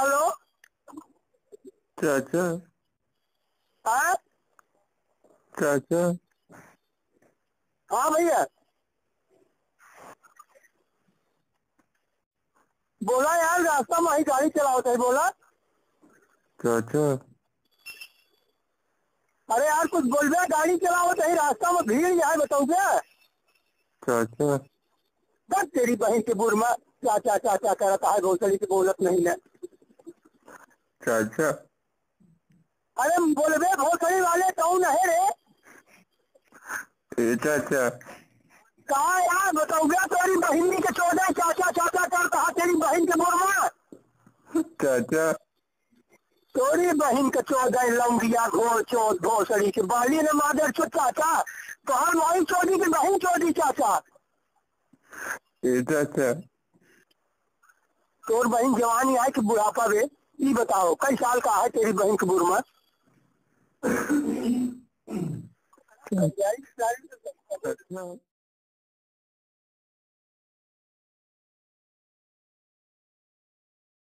Hello? चाचा। हाँ? चाचा। हाँ भैया। बोला यार रास्ता में ही गाड़ी चलाओ थे बोला। चाचा। अरे यार कुछ बोल रहा गाड़ी चलाओ थे रास्ता में भीड़ जाए बताओ क्या? चाचा। बस तेरी बहन के बुर में चाचा चाचा करता है भोसड़ी की बोलत नहीं है चाचा अरे बोलबे भोसड़ी वाले कौन है रे। ए चाचा कहा यार? क्या तेरी बहनी के चौदह चाचा चाचा करता है तेरी बहन के बुर में चाचा तोरी बहन के चौदह लौंगिया घोर चौथ भोसड़ी के बाली ने मादर चो चाचा। तो हर भाई चौधरी की बहन चौधरी चाचा? ए चाचा तोर बहन जवानी है कि बुढ़ापा रे ये बताओ कई साल का है तेरी बहन के बुढ़ में चाचा